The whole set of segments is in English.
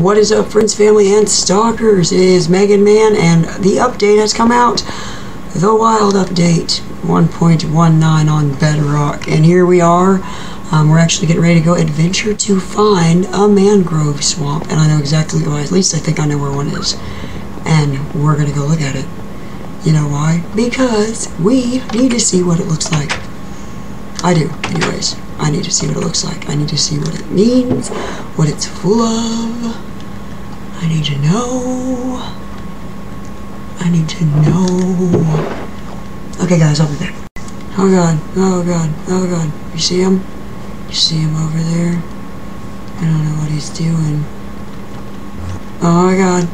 What is up, friends, family, and stalkers? It is Megan Man, and the update has come out. The Wild Update 1.19 on Bedrock. And here we are. Um, we're actually getting ready to go adventure to find a mangrove swamp. And I know exactly, why. at least I think I know where one is. And we're going to go look at it. You know why? Because we need to see what it looks like. I do, anyways. I need to see what it looks like. I need to see what it means, what it's full of. I need to know. I need to know. Okay, guys, I'll be back. Oh god, oh god, oh god. You see him? You see him over there? I don't know what he's doing. Oh my god.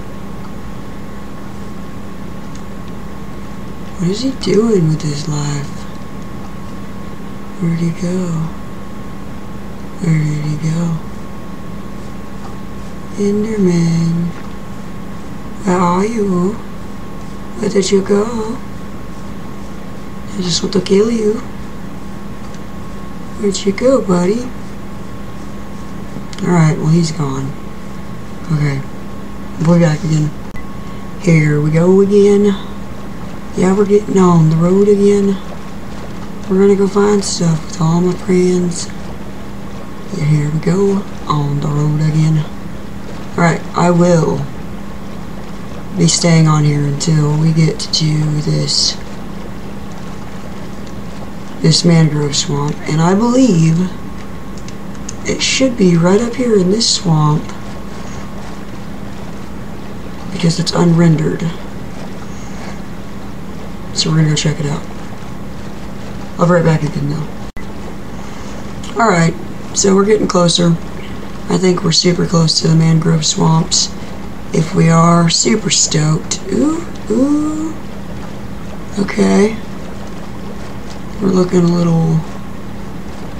What is he doing with his life? Where'd he go? Where did he go? Enderman. Where are you? Where did you go? I just want to kill you. Where'd you go, buddy? Alright, well he's gone. Okay. We'll be back again. Here we go again. Yeah, we're getting on the road again. We're gonna go find stuff with all my friends. Yeah, here we go. On the road again. Alright, I will be staying on here until we get to this this mangrove swamp and I believe it should be right up here in this swamp because it's unrendered. So we're gonna go check it out. I'll be right back again now alright so we're getting closer I think we're super close to the mangrove swamps if we are super stoked ooh ooh okay we're looking a little,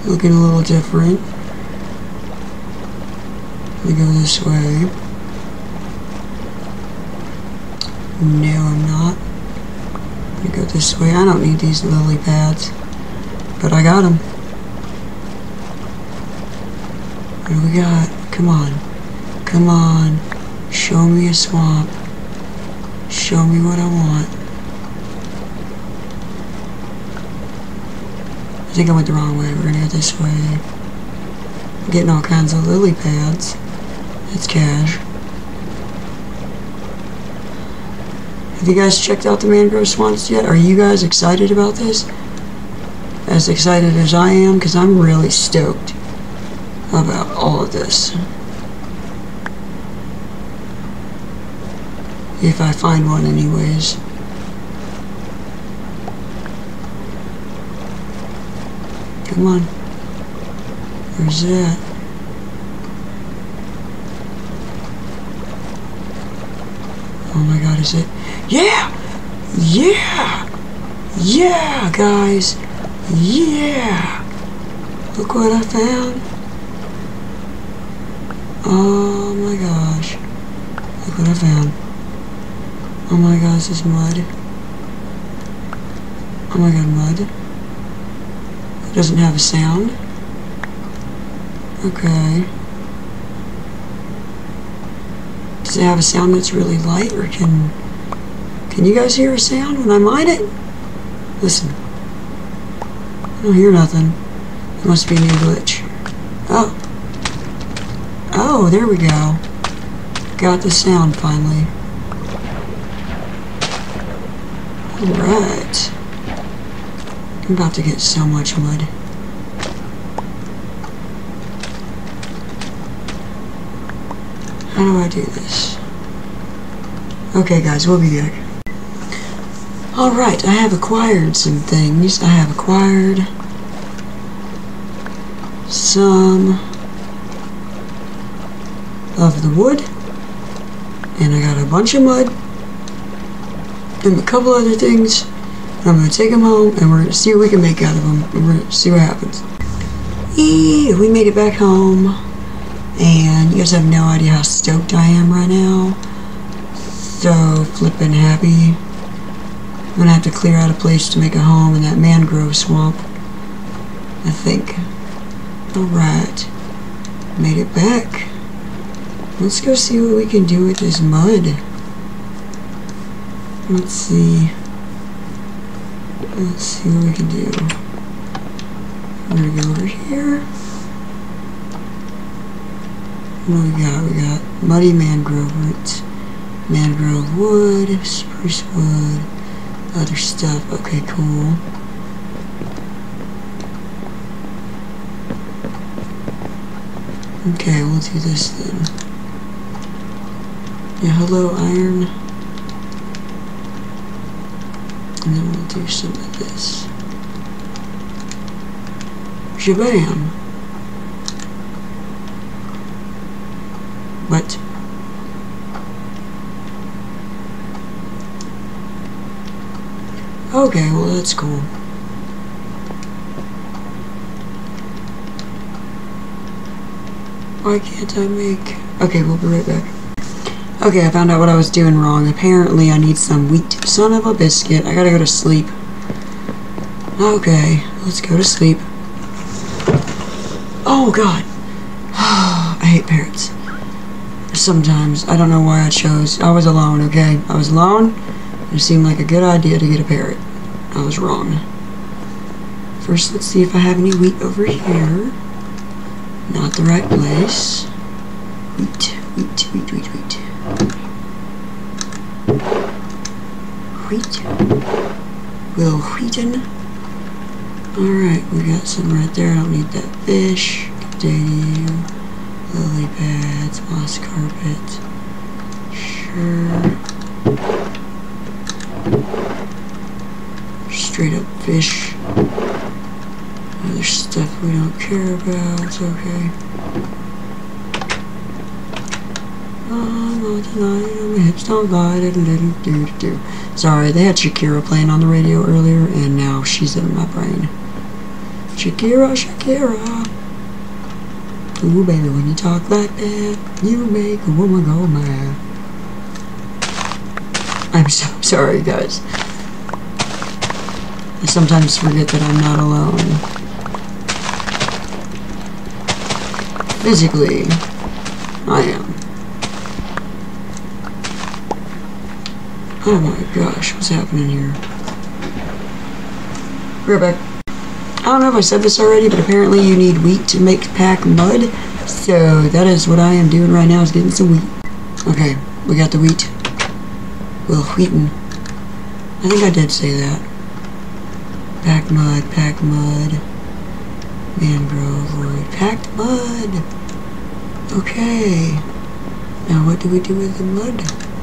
looking a little different. We go this way. No, I'm not. We go this way. I don't need these lily pads, but I got them. What do we got? Come on. Come on. Show me a swamp. Show me what I want. I think I went the wrong way. We're gonna go this way. I'm getting all kinds of lily pads. It's cash. Have you guys checked out the mangrove swamps yet? Are you guys excited about this? As excited as I am? Because I'm really stoked about all of this. If I find one anyways. Come on. Where's that? Oh my god, is it? Yeah! Yeah! Yeah, guys! Yeah! Look what I found. Oh my gosh. Look what I found. Oh my gosh, this is mud. Oh my god, mud. It Doesn't have a sound. Okay. Does it have a sound that's really light or can can you guys hear a sound when I mine it? Listen. I don't hear nothing. It must be a new glitch. Oh. Oh, there we go. Got the sound finally. Alright. I'm about to get so much mud. How do I do this? Okay guys, we'll be back. Alright, I have acquired some things. I have acquired some the wood and I got a bunch of mud and a couple other things I'm going to take them home and we're going to see what we can make out of them. And we're going to see what happens. Eee, we made it back home. And you guys have no idea how stoked I am right now. So flippin' happy. I'm going to have to clear out a place to make a home in that mangrove swamp. I think. Alright. Made it back. Let's go see what we can do with this mud. Let's see. Let's see what we can do. We're gonna go over here. What do we got? We got muddy mangrove roots, mangrove wood, spruce wood, other stuff. Okay, cool. Okay, we'll do this then. Yeah, hello, iron. And then we'll do some of this. Shabam! What? Okay, well that's cool. Why can't I make... Okay, we'll be right back. Okay, I found out what I was doing wrong. Apparently I need some wheat. Son of a biscuit. I gotta go to sleep. Okay, let's go to sleep. Oh god. I hate parrots. Sometimes. I don't know why I chose. I was alone, okay? I was alone. It seemed like a good idea to get a parrot. I was wrong. First, let's see if I have any wheat over here. Not the right place. Wheat, wheat, wheat, wheat, wheat. Wheat. Wil Wheaton. Alright, we got some right there. I don't need that fish. Continue. Lily pads, moss carpet. Sure. Straight up fish. Other stuff we don't care about, it's okay. I'm not denying my hips don't lie, do do do do. Sorry, they had Shakira playing on the radio earlier, and now she's in my brain. Shakira, Shakira. Ooh, baby, when you talk like that, you make a woman go mad. I'm so sorry, guys. I sometimes forget that I'm not alone. Physically, I am. Oh my gosh, what's happening here? We're back. I don't know if I said this already, but apparently you need wheat to make pack mud. So that is what I am doing right now is getting some wheat. Okay, we got the wheat. Wil Wheaton. I think I did say that. Pack mud, pack mud. Mangrove wood. Packed mud. Okay. Now what do we do with the mud?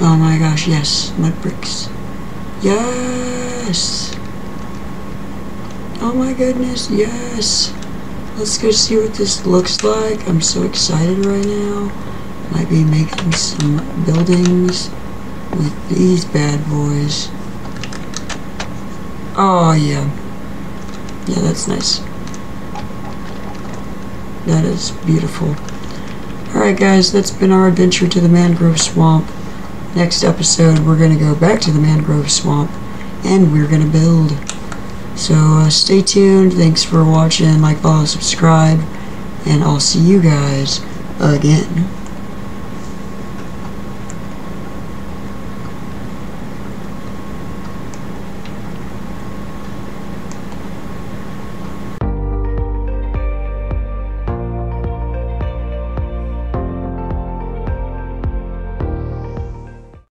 Oh my gosh, yes. Mud bricks. Yes! Oh my goodness, yes! Let's go see what this looks like. I'm so excited right now. Might be making some buildings with these bad boys. Oh yeah. Yeah, that's nice. That is beautiful. Alright guys, that's been our adventure to the mangrove swamp. Next episode, we're going to go back to the mangrove swamp, and we're going to build. So uh, stay tuned, thanks for watching, like, follow, subscribe, and I'll see you guys again.